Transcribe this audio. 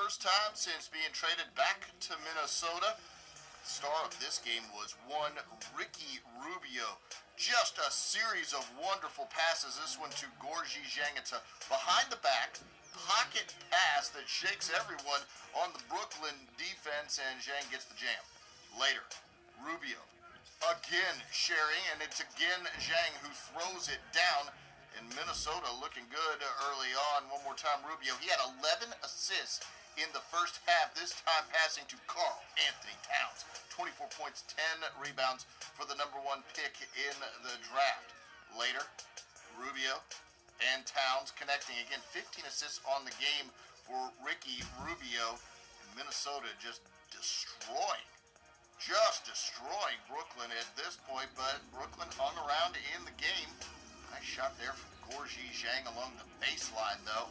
first time since being traded back to Minnesota. Star of this game was one Ricky Rubio. Just a series of wonderful passes. This one to Gorgui Dieng. It's a behind the back pocket pass that shakes everyone on the Brooklyn defense, and Dieng gets the jam. Later, Rubio again sharing, and it's again Dieng who throws it down. In Minnesota looking good early on. One more time, Rubio. He had 11 assists in the first half, this time passing to Karl Anthony Towns. 24 points, 10 rebounds for the number one pick in the draft. Later, Rubio and Towns connecting again. 15 assists on the game for Ricky Rubio. Minnesota just destroying, just destroying Brooklyn at this point. But Brooklyn hung around in the game. Nice shot there from Gorgui Dieng along the baseline, though.